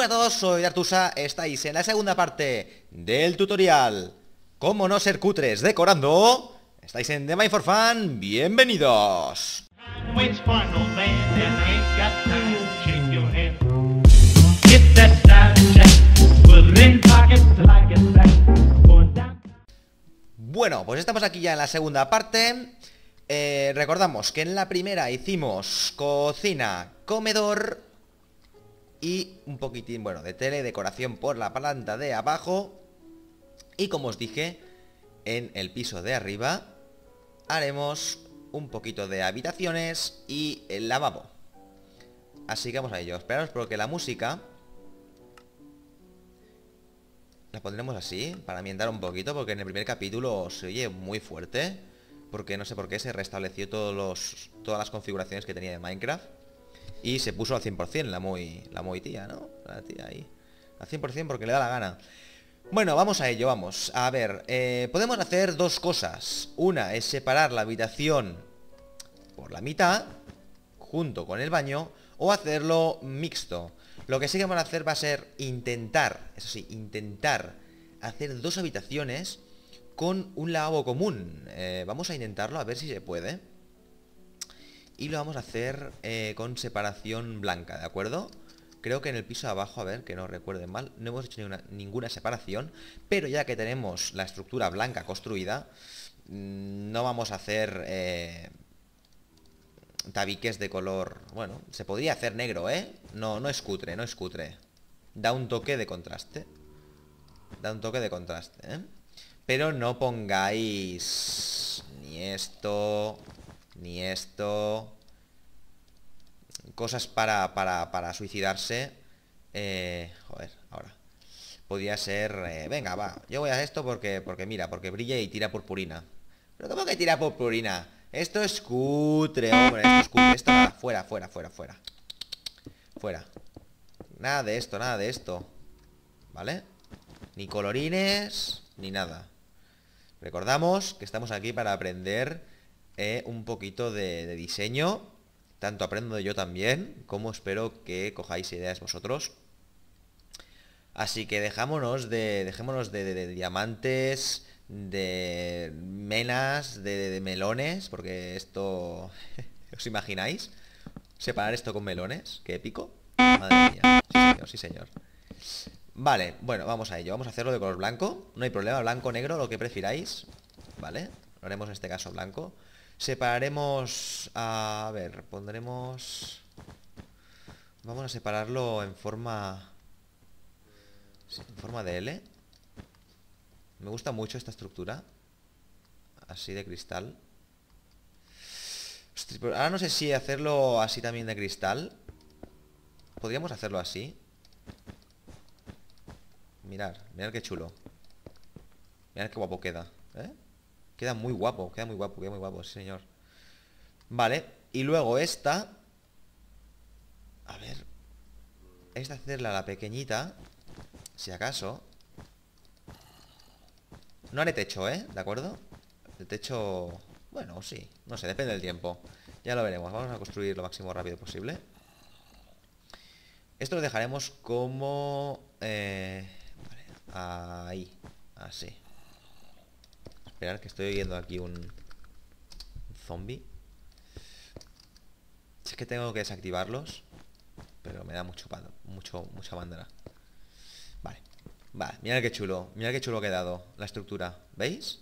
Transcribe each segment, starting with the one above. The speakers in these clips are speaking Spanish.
buenas a todos, soy Artusa, estáis en la segunda parte del tutorial. Cómo no ser cutres decorando Estáis en The Mind for Fun, bienvenidos. Bueno, pues estamos aquí ya en la segunda parte. Eh, Recordamos que en la primera hicimos cocina, comedor Y un poquitín, bueno, de tele, decoración por la planta de abajo Y como os dije, en el piso de arriba haremos un poquito de habitaciones y el lavabo. Así que vamos a ello. Esperaos porque la música la pondremos así, para ambientar un poquito, porque en el primer capítulo se oye muy fuerte. Porque no sé por qué se restableció todos los, todas las configuraciones que tenía de Minecraft. Y se puso al 100% la muy, la muy tía, ¿no? La tía ahí. Al 100% porque le da la gana. Bueno, vamos a ello, vamos. A ver, eh, podemos hacer dos cosas. Una es separar la habitación por la mitad, junto con el baño, o hacerlo mixto. Lo que sí que vamos a hacer va a ser intentar, eso sí, intentar hacer dos habitaciones con un lavabo común. Eh, vamos a intentarlo a ver si se puede. Y lo vamos a hacer eh, con separación blanca, ¿de acuerdo? Creo que en el piso de abajo, a ver, que no recuerden mal, no hemos hecho ninguna, separación, pero ya que tenemos la estructura blanca construida, mm, no vamos a hacer eh, tabiques de color... Bueno, se podría hacer negro, ¿eh? No, no es cutre, no es cutre. Da un toque de contraste. Da un toque de contraste, ¿eh? Pero no pongáis ni esto, ni esto cosas para, para, para suicidarse. Eh, joder, ahora. Podría ser... eh, venga, va. Yo voy a esto porque, porque mira, porque brilla y tira purpurina. ¿Pero cómo que tira purpurina? Esto es cutre, hombre. Esto es cutre. Esto nada. Fuera, fuera, fuera, fuera. Fuera. Nada de esto, nada de esto. ¿Vale? Ni colorines, ni nada. Recordamos que estamos aquí para aprender eh, un poquito de, diseño tanto aprendo yo también, como espero que cojáis ideas vosotros. Así que dejámonos de, dejémonos de, diamantes, de menas, de, melones, porque esto... ¿Os imagináis? Separar esto con melones, qué épico. Madre mía, sí señor. Vale, bueno, vamos a ello. Vamos a hacerlo de color blanco. No hay problema, blanco, negro, lo que prefiráis. Vale, haremos en este caso blanco. Separaremos... A ver, pondremos... Vamos a separarlo en forma... en forma de L. Me gusta mucho esta estructura. Así de cristal. Ahora no sé si hacerlo así también de cristal. Podríamos hacerlo así. Mirar, mirar qué chulo. Mirad qué guapo queda, ¿eh? Queda muy guapo, queda muy guapo, queda muy guapo, sí señor. Vale, y luego esta... A ver... Esta hacerla la pequeñita, si acaso. No haré techo, ¿eh? ¿De acuerdo? El techo... Bueno, sí, no sé, depende del tiempo. Ya lo veremos, vamos a construir lo máximo rápido posible. Esto lo dejaremos como... eh, vale, ahí, así. Esperar que estoy oyendo aquí un, zombie. Es que tengo que desactivarlos. Pero me da mucho mucho, mucha bandera. Vale. Vale, mirad qué chulo. Mirad qué chulo ha quedado la estructura. ¿Veis?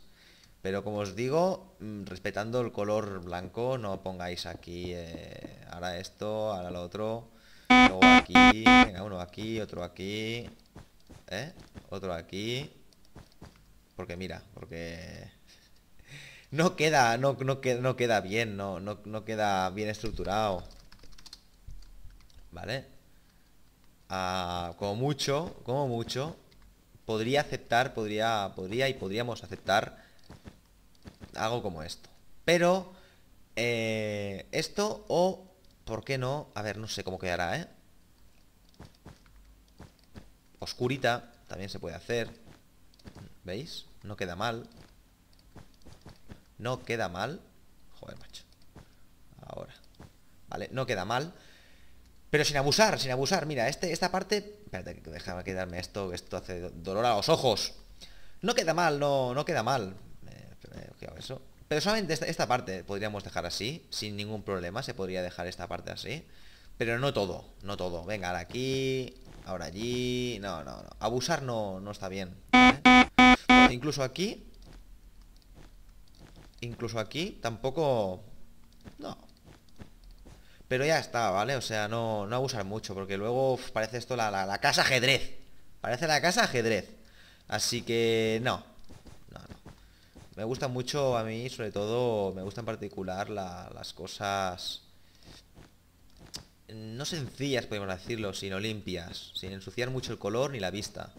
Pero como os digo, mm, respetando el color blanco, no pongáis aquí eh, ahora esto, ahora lo otro. Luego aquí, venga, uno aquí, otro aquí. ¿Eh? Otro aquí. Porque mira, porque no queda, no, no, queda, bien, no, no, no queda bien estructurado. ¿Vale? Ah, como mucho, como mucho, podría aceptar, podría, podría y podríamos aceptar algo como esto. Pero, eh, esto o, ¿por qué no? A ver, no sé cómo quedará, ¿eh? Oscurita, también se puede hacer. ¿Veis? No queda mal. No queda mal. Joder, macho. Ahora. Vale, no queda mal. Pero sin abusar, sin abusar. Mira, este, esta parte... Espérate, déjame quedarme esto, esto hace dolor a los ojos. No queda mal, no, no queda mal. Eh, eso. Pero solamente esta, parte podríamos dejar así, sin ningún problema. Se podría dejar esta parte así. Pero no todo, no todo. Venga, ahora aquí, ahora allí... No, no, no. Abusar no, no está bien. Incluso aquí... Incluso aquí tampoco... No. Pero ya está, ¿vale? O sea, no, no abusar mucho, porque luego parece esto la, la, casa ajedrez. Parece la casa ajedrez. Así que no. No, no. Me gusta mucho a mí, sobre todo, me gusta en particular las cosas no sencillas, podemos decirlo, sino limpias, sin ensuciar mucho el color ni la vista.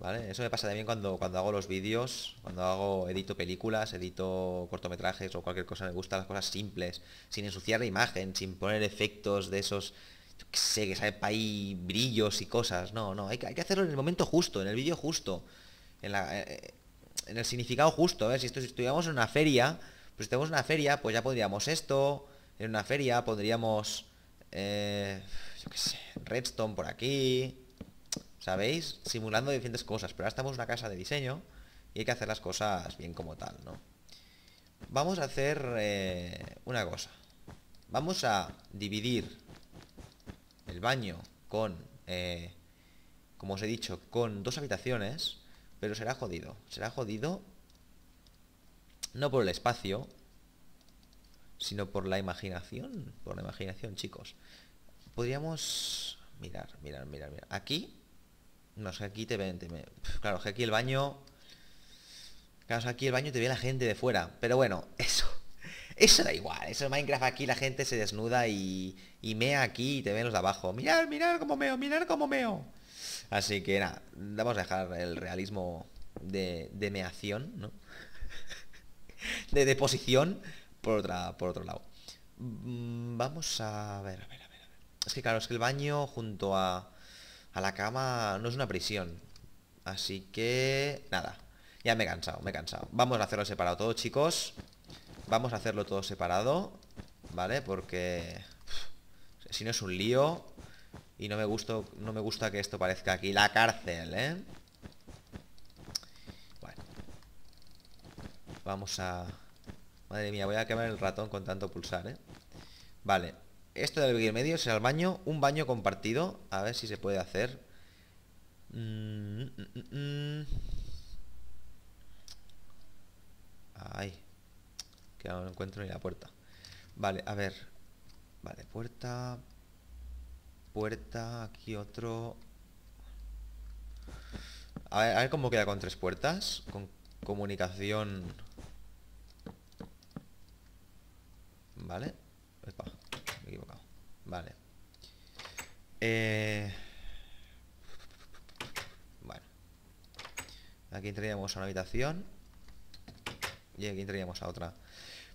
¿Vale? Eso me pasa también cuando, cuando hago los vídeos, cuando hago, edito películas, edito cortometrajes o cualquier cosa, me gustan las cosas simples, sin ensuciar la imagen, sin poner efectos de esos, yo qué sé, que sabe para ahí brillos y cosas. No, no, hay que, hay que hacerlo en el momento justo, en el vídeo justo, en, eh, el significado justo. ver Si, esto, si estuviéramos en una feria, pues si en una feria, pues ya podríamos esto, en una feria podríamos eh, yo qué sé, Redstone por aquí. ¿Sabéis? Simulando diferentes cosas. Pero ahora estamos en una casa de diseño y hay que hacer las cosas bien como tal, ¿no? Vamos a hacer eh, una cosa. Vamos a dividir el baño con, eh, como os he dicho, con dos habitaciones, pero será jodido. Será jodido no por el espacio, sino por la imaginación. Por la imaginación, chicos. Podríamos mirar, mirar, mirar, mirar. Aquí, no sé, aquí te ven, te claro, que aquí el baño, claro, aquí el baño te ve la gente de fuera, pero bueno, eso, eso da igual, eso en Minecraft aquí la gente se desnuda y, y mea aquí y te ven los de abajo. Mirar, mirar cómo meo, mirar cómo meo. Así que nada, vamos a dejar el realismo de, de meación, ¿no? de deposición por, otra, por otro lado. Mm, vamos a ver, a ver, a ver. Es que claro, es que el baño junto a, a la cama no es una prisión. Así que... Nada. Ya me he cansado, me he cansado. Vamos a hacerlo separado todo, chicos. Vamos a hacerlo todo separado. ¿Vale? Porque... si no es un lío. Y no me, gusta, no me gusta que esto parezca aquí la cárcel, ¿eh? Bueno. Vamos a... Madre mía, voy a quemar el ratón con tanto pulsar, ¿eh? Vale. Esto del medio será el baño. Un baño compartido. A ver si se puede hacer. Mm, mm, mm, Ay. Que no encuentro ni la puerta. Vale, a ver. Vale, puerta. Puerta. Aquí otro. A ver cómo queda con tres puertas. Con comunicación Vale. Vale. Eh... Bueno. Aquí entraríamos a una habitación. Y aquí entraríamos a otra.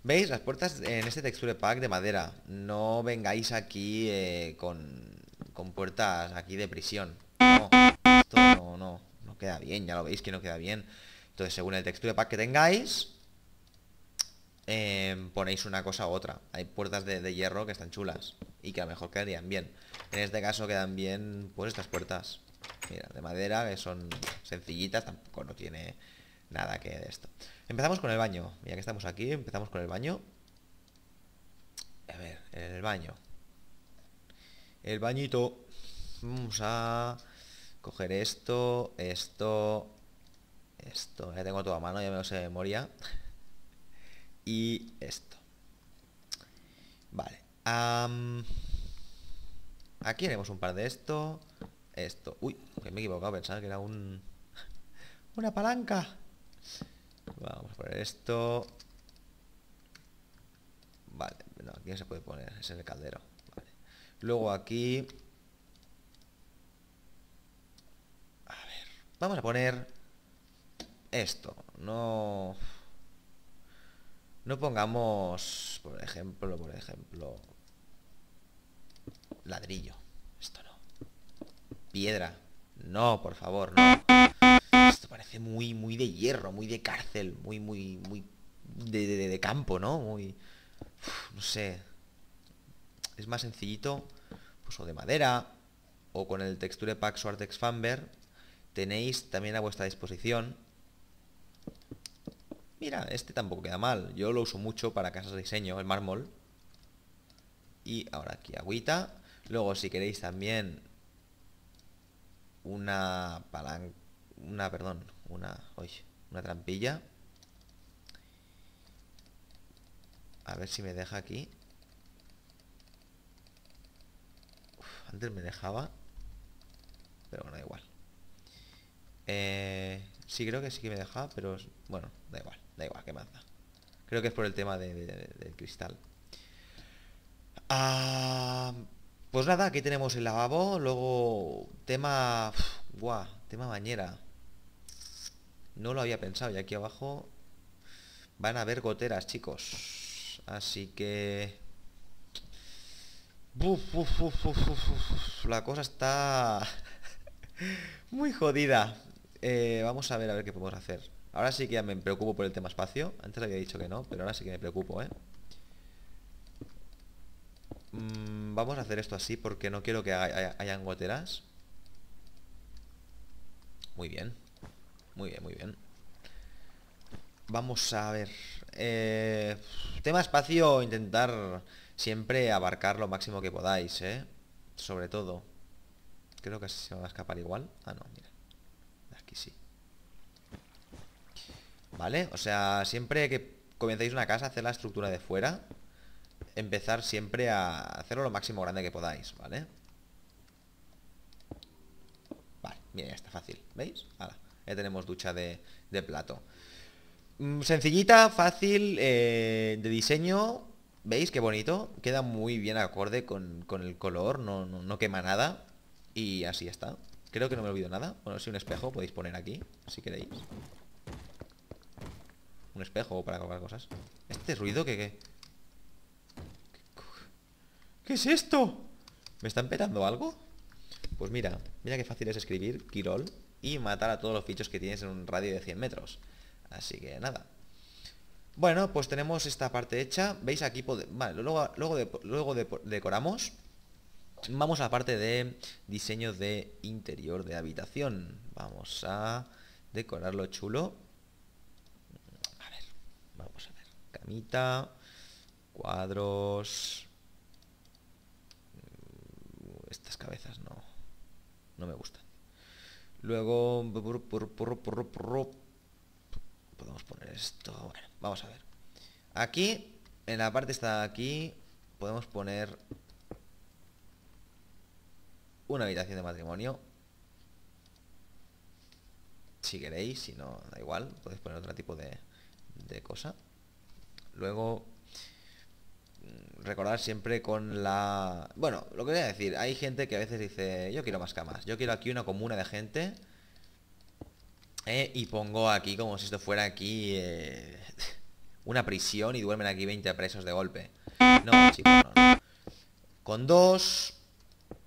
¿Veis? Las puertas en este texture pack de madera. No vengáis aquí eh, con, con puertas aquí de prisión. No, esto no, no, no queda bien. Ya lo veis que no queda bien. Entonces, según el texture pack que tengáis, Em, ponéis una cosa u otra. Hay puertas de, hierro que están chulas y que a lo mejor quedarían bien. En este caso quedan bien pues estas puertas. Mira, de madera, que son sencillitas, tampoco no tiene nada que de esto. Empezamos con el baño. Mira que estamos aquí, empezamos con el baño. A ver, el baño. El bañito. Vamos a coger esto, esto, esto. Ya tengo todo a mano, ya me lo sé de memoria y esto. Vale. Aquí haremos un par de esto. Esto. Uy, me he equivocado, pensaba que era un... Una palanca. Vamos a poner esto. Vale, no, aquí no se puede poner, es en el caldero. Luego aquí... A ver, vamos a poner esto. No... No pongamos, por ejemplo, por ejemplo, ladrillo. Esto no. Piedra. No, por favor, no. Esto parece muy, muy de hierro, muy de cárcel, muy, muy, muy de, de, campo, ¿no? Muy... no sé. Es más sencillito pues, o de madera, o con el Texture Pack Sword Expander, tenéis también a vuestra disposición. Mira, este tampoco queda mal. Yo lo uso mucho para casas de diseño, el mármol. Y ahora aquí agüita. Luego si queréis también una palanca, una, perdón, una, oye, una trampilla. A ver si me deja aquí. antes me dejaba. Pero bueno, da igual. Eh, sí, creo que sí que me deja, pero bueno, da igual, da igual, que más Creo que es por el tema de, del cristal. Ah, pues nada, aquí tenemos el lavabo, luego tema... Guau, tema bañera. No lo había pensado y aquí abajo van a haber goteras, chicos. Así que... la cosa está muy jodida. Eh, vamos a ver a ver qué podemos hacer. Ahora sí que ya me preocupo por el tema espacio. Antes había dicho que no, pero ahora sí que me preocupo, ¿eh? Mm, vamos a hacer esto así porque no quiero que hayan goteras. Muy bien. Muy bien, muy bien. Vamos a ver. Eh, tema espacio, intentar siempre abarcar lo máximo que podáis, ¿eh? Sobre todo. Creo que se va a escapar igual. Ah, no, mira. Aquí sí. ¿Vale? O sea, siempre que comencéis una casa, hacer la estructura de fuera. Empezar siempre a hacerlo lo máximo grande que podáis, ¿vale? Vale, mira, ya está fácil. ¿Veis? Ahora, ya tenemos ducha de, plato. Mm, sencillita, fácil, eh, de diseño. ¿Veis qué bonito? Queda muy bien acorde con, el color, no, quema nada. Y así está. Creo que no me olvido nada. Bueno, si un espejo podéis poner aquí, si queréis. Un espejo para colocar cosas. ¿Este ruido que qué? ¿Qué es esto? ¿Me están petando algo? Pues mira, mira qué fácil es escribir Kirol y matar a todos los fichos que tienes en un radio de 100 metros. Así que nada. Bueno, pues tenemos esta parte hecha. ¿Veis aquí? Vale, luego, luego, luego decoramos. Vamos a la parte de diseño de interior de habitación. Vamos a decorarlo chulo. A ver, vamos a ver. Camita, cuadros. Estas cabezas no, no me gustan. Luego podemos poner esto. Bueno, vamos a ver. Aquí, en la parte está aquí, podemos poner una habitación de matrimonio. Si queréis, si no, da igual, podéis poner otro tipo de, de cosa. Luego, recordar siempre con la... Bueno, lo que voy a decir, hay gente que a veces dice, yo quiero más camas, yo quiero aquí una comuna de gente eh, y pongo aquí como si esto fuera aquí eh, una prisión y duermen aquí 20 presos de golpe. No, chicos, Con dos,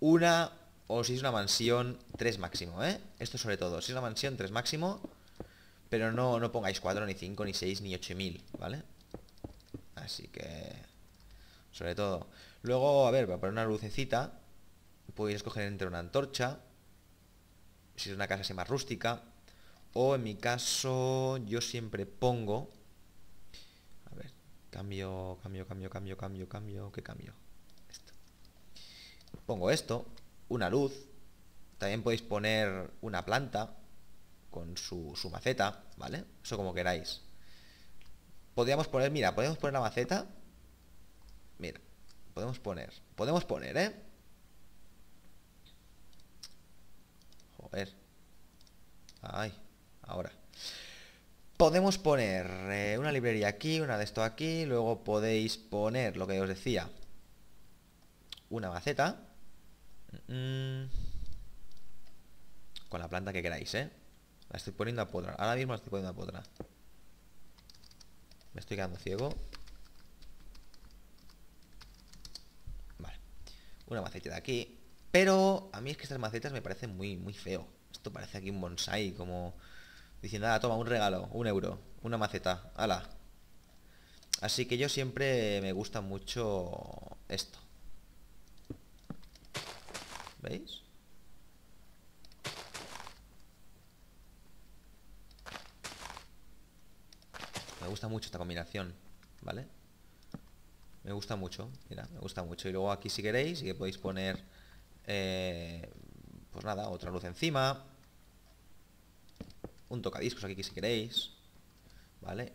una, o si es una mansión, tres máximo, ¿eh? Esto sobre todo. Si es una mansión, tres máximo. Pero no, no pongáis cuatro, ni cinco, ni seis, ni ocho mil, ¿vale? Así que... Sobre todo. Luego, a ver, para poner una lucecita, podéis escoger entre una antorcha. Si es una casa así más rústica. O en mi caso, yo siempre pongo... A ver, cambio, cambio, cambio, cambio, cambio, cambio... ¿Qué cambio? Pongo esto, una luz. También podéis poner una planta con su, su maceta, ¿vale? Eso como queráis. Podríamos poner, mira, podemos poner la maceta. Mira, podemos poner, podemos poner, ¿eh? Joder. Ay, ahora. Podemos poner eh, una librería aquí, una de esto aquí, luego podéis poner lo que os decía, una maceta. Con la planta que queráis, ¿eh? La estoy poniendo a podra. Ahora mismo la estoy poniendo a podra. Me estoy quedando ciego. Vale. Una maceta de aquí. Pero a mí es que estas macetas me parecen muy, muy feo. Esto parece aquí un bonsai, como diciendo, ah, toma, un regalo, un euro, una maceta, ala. Así que yo siempre me gusta mucho esto. ¿Veis? Me gusta mucho esta combinación, ¿vale? Me gusta mucho, mira, me gusta mucho. Y luego aquí si queréis, y que podéis poner, eh, pues nada, otra luz encima. Un tocadiscos aquí si queréis, ¿vale?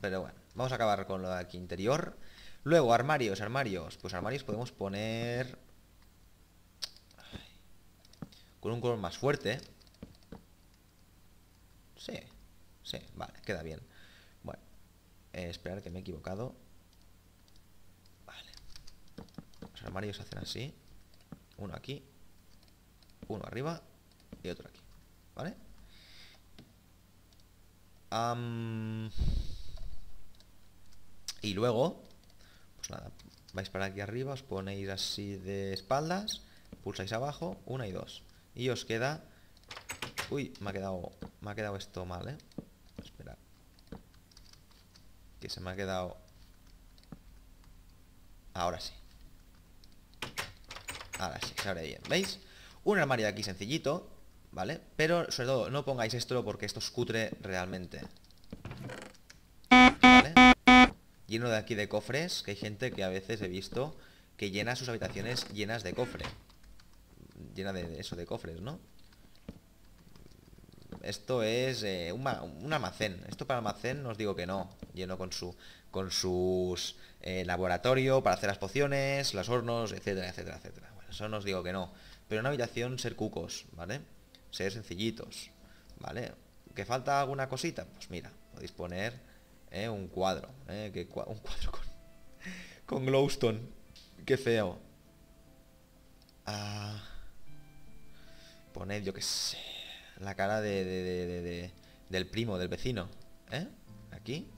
Pero bueno, vamos a acabar con lo de aquí interior. Luego, armarios, armarios. Pues armarios podemos poner... Con un color más fuerte. Sí, sí, vale, queda bien. Bueno, eh, esperar que me he equivocado. Vale. Los armarios se hacen así. Uno aquí. Uno arriba. Y otro aquí. ¿Vale? y luego, pues nada, vais para aquí arriba, os ponéis así de espaldas, pulsáis abajo, una y dos. Y os queda... Uy, me ha quedado, me ha quedado esto mal, ¿eh? Espera. Que se me ha quedado... Ahora sí. Ahora sí, se abre bien. ¿Veis? Un armario aquí sencillito, ¿vale? Pero, sobre todo, no pongáis esto porque esto es cutre realmente. ¿Vale? Lleno de aquí de cofres, que hay gente que a veces he visto que llena sus habitaciones llenas de cofre. Llena de eso, de cofres, ¿no? Esto es eh, un, almacén. Esto para almacén os digo que no. Lleno con su con sus eh, laboratorio para hacer las pociones, los hornos, etcétera, etcétera, etcétera. Eso no os digo que no. Pero una habitación ser cucos, ¿vale? Ser sencillitos, ¿vale? ¿Que falta alguna cosita? Pues mira, podéis poner eh, un cuadro, eh, que, un cuadro con, con glowstone. Qué feo. Ah, poned, yo que sé, la cara de, de, del primo, del vecino. ¿Eh? Aquí.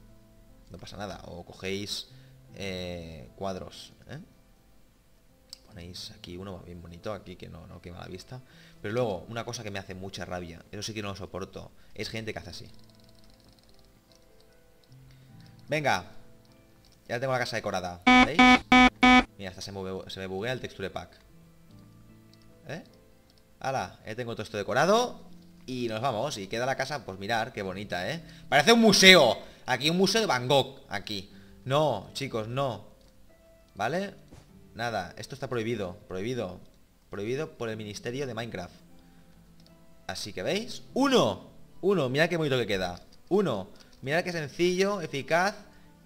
No pasa nada. O cogéis cuadros. Ponéis aquí uno bien bonito, aquí que no, no quema la vista. Pero luego, una cosa que me hace mucha rabia, eso sí que no lo soporto, es gente que hace así. Venga. Ya tengo la casa decorada. ¿Veis? Mira, hasta se me, se me buguea el texture pack. ¿Eh? ¡Hala! Ya tengo todo esto decorado Y nos vamos, y queda la casa, pues mirar, qué bonita, ¿eh? Parece un museo Aquí un museo de Van Gogh, aquí No, chicos, no ¿Vale? Nada, esto está prohibido Prohibido Prohibido por el Ministerio de Minecraft. Así que, ¿veis? ¡Uno! Uno, mirad qué bonito que queda. Uno Mirad qué sencillo, eficaz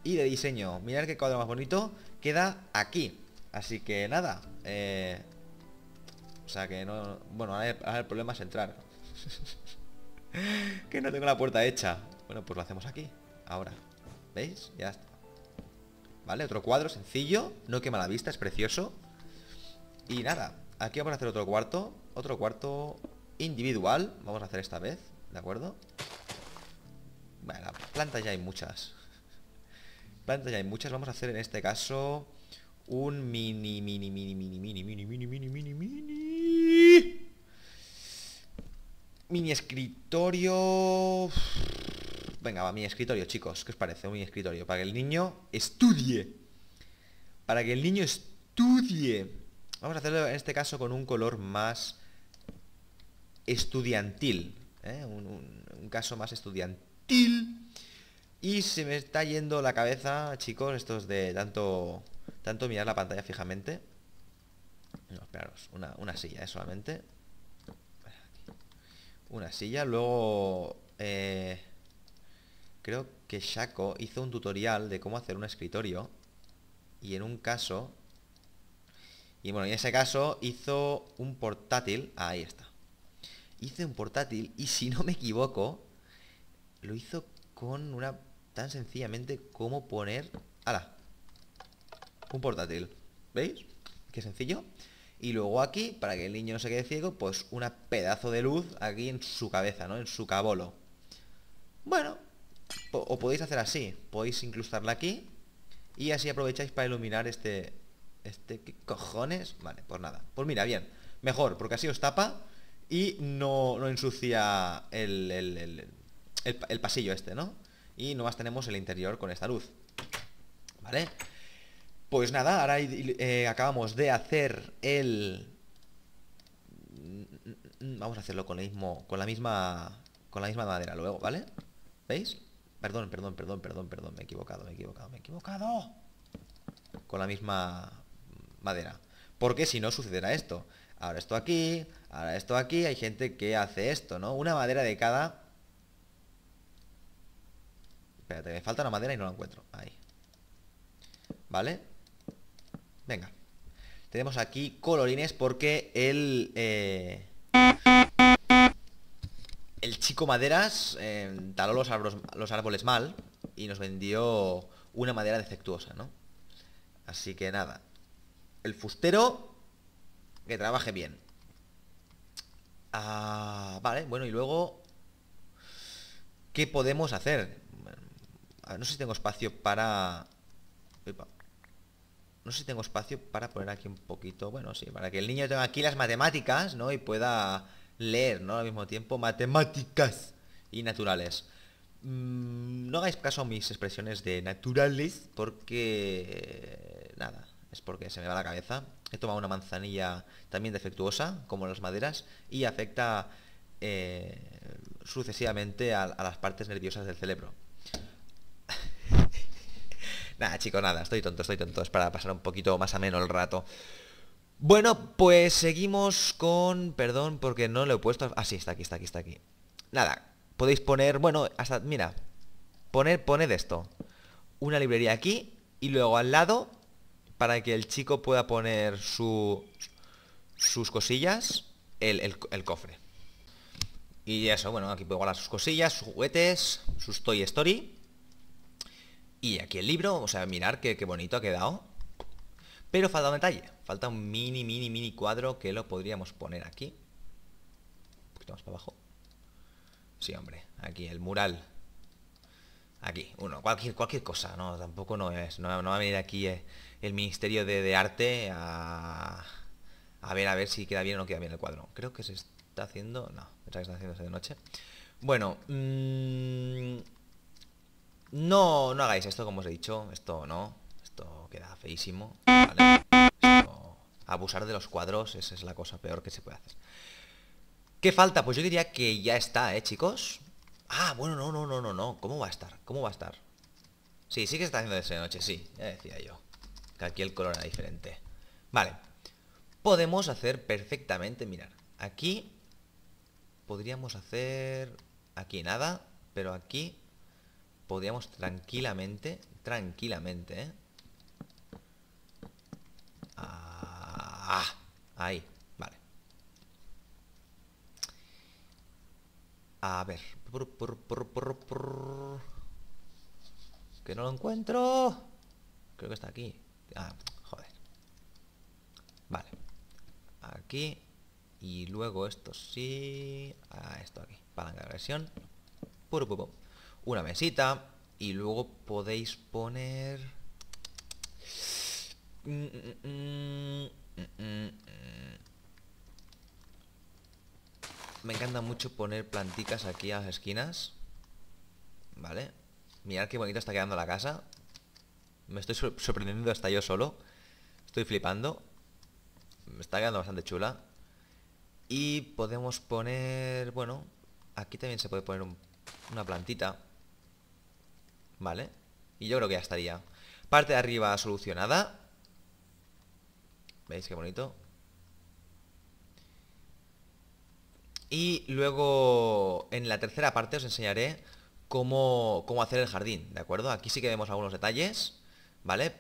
y de diseño. Mirad qué cuadro más bonito Queda aquí. Así que nada eh, O sea que no... Bueno, ahora el problema es entrar. Que no tengo la puerta hecha. Bueno, pues lo hacemos aquí Ahora. ¿Veis? Ya está Vale, otro cuadro sencillo No quema la vista, es precioso Y nada Aquí vamos a hacer otro cuarto Otro cuarto individual Vamos a hacer esta vez ¿De acuerdo? Bueno, plantas ya hay muchas Plantas ya hay muchas Vamos a hacer en este caso Un mini, mini, mini, mini, mini, mini, mini, mini, mini, mini Mini escritorio Venga, va, mi escritorio, chicos ¿Qué os parece? Mini escritorio Para que el niño estudie Para que el niño estudie Vamos a hacerlo en este caso con un color más Estudiantil ¿eh? un caso más estudiantil y se me está yendo la cabeza, chicos, estos de tanto tanto mirar la pantalla fijamente. No, esperaros, una, silla, ¿eh? solamente. Una silla, luego... Eh, creo que Shaco hizo un tutorial de cómo hacer un escritorio. Y en un caso... Y bueno, en ese caso hizo un portátil. ahí está. Hice un portátil y si no me equivoco, lo hizo con una tan sencillamente como poner... ¡Hala! Un portátil. ¿Veis? Qué sencillo. Y luego aquí, para que el niño no se quede ciego, pues una pedazo de luz aquí en su cabeza, ¿no? En su cabolo. Bueno, o podéis hacer así. Podéis incrustarla aquí y así aprovecháis para iluminar este... Este... ¿Qué cojones? Vale, pues nada. Pues mira, bien. Mejor, porque así os tapa y no, no ensucia el, el el, pasillo este, ¿no? Y nomás tenemos el interior con esta luz. ¿Vale? Pues nada, ahora eh, acabamos de hacer el... mm, vamos a hacerlo con, el mismo, con la misma con la misma madera luego, ¿vale? ¿Veis? Perdón, perdón, perdón, perdón, perdón, me he equivocado, me he equivocado, me he equivocado. Con la misma madera. Porque si no sucederá esto. Ahora esto aquí, ahora esto aquí, hay gente que hace esto, ¿no? Una madera de cada... Espérate, me falta una madera y no la encuentro. Ahí. ¿Vale? Venga. Tenemos aquí colorines porque el... Eh, el chico maderas eh, taló los árboles, mal y nos vendió una madera defectuosa, ¿no? Así que nada. El fustero que trabaje bien. Ah, vale, bueno, y luego... ¿Qué podemos hacer? No sé si tengo espacio para... No sé si tengo espacio para poner aquí un poquito... Bueno, sí, para que el niño tenga aquí las matemáticas, ¿no? Y pueda leer, ¿no? Al mismo tiempo, matemáticas y naturales. Mm, no hagáis caso a mis expresiones de naturales porque... Nada, es porque se me va la cabeza. He tomado una manzanilla también defectuosa, como las maderas, y afecta eh, sucesivamente a, las partes nerviosas del cerebro. nada, chicos, nada, estoy tonto, estoy tonto. Es para pasar un poquito más ameno el rato. Bueno, pues seguimos con... Perdón, porque no lo he puesto... Ah, sí, está aquí, está aquí, está aquí. Nada, podéis poner... Bueno, hasta... Mira, poner, poned esto. Una librería aquí y luego al lado para que el chico pueda poner su, sus cosillas, el, cofre. Y eso, bueno, aquí puedo guardar sus cosillas, sus juguetes, sus Toy Story. Y aquí el libro, o sea, mirar qué, bonito ha quedado. Pero falta un detalle, falta un mini, mini, mini cuadro que lo podríamos poner aquí. Un poquito más para abajo. Sí, hombre, aquí el mural. Aquí, uno, cualquier, cualquier cosa, no, tampoco no es, no, va a venir aquí eh, el Ministerio de, Arte a, a, ver a ver si queda bien o no queda bien el cuadro. Creo que se está haciendo... No, que está haciéndose de noche. Bueno, mmm, no, no hagáis esto como os he dicho. Esto no. Queda feísimo. abusar de los cuadros, esa es la cosa peor que se puede hacer. ¿Qué falta? Pues yo diría que ya está, ¿eh, chicos? Ah, bueno, no, no, no, no, no. ¿Cómo va a estar? ¿Cómo va a estar? Sí, sí que está haciendo de noche, sí. Ya decía yo aquí el color era diferente. Vale. Podemos hacer perfectamente, mirar, aquí podríamos hacer aquí nada, pero aquí podríamos tranquilamente, tranquilamente, ¿eh? Ah, ahí, vale. A ver. Que no lo encuentro. Creo que está aquí. Ah, joder. Vale. Aquí. Y luego esto sí. Ah, esto aquí. Palanca de versión. Una mesita. Y luego podéis poner... Me encanta mucho poner planticas aquí a las esquinas. ¿Vale? Mirad qué bonita está quedando la casa. Me estoy sorprendiendo hasta yo solo. Estoy flipando. Me está quedando bastante chula. Y podemos poner... Bueno, aquí también se puede poner una plantita. Vale. Y yo creo que ya estaría. Parte de arriba solucionada. ¿Veis qué bonito? Y luego en la tercera parte os enseñaré cómo, cómo hacer el jardín, ¿de acuerdo? Aquí sí que vemos algunos detalles. ¿vale?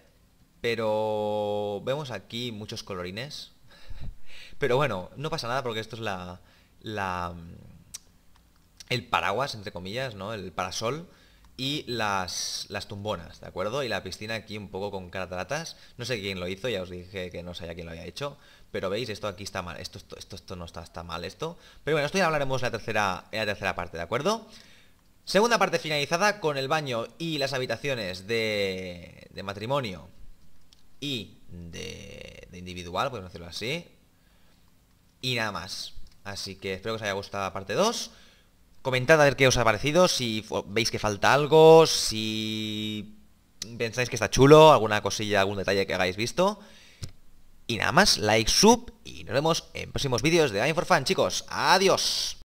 Pero vemos aquí muchos colorines. Pero bueno, no pasa nada porque esto es la, la el paraguas, entre comillas, ¿no? El parasol y las, las tumbonas, ¿de acuerdo? Y la piscina aquí un poco con cataratas. No sé quién lo hizo, ya os dije que no sabía quién lo había hecho. Pero veis, esto aquí está mal, esto, esto, esto, no está, está mal esto. Pero bueno, esto ya hablaremos en la tercera, en la tercera parte, ¿de acuerdo? Segunda parte finalizada con el baño y las habitaciones de, matrimonio y de, individual, podemos decirlo así. Y nada más. Así que espero que os haya gustado la parte 2. Comentad a ver qué os ha parecido, si veis que falta algo, si pensáis que está chulo, alguna cosilla, algún detalle que hagáis visto. Y nada más, like, sub y nos vemos en próximos vídeos de Game for Fun, chicos. Adiós.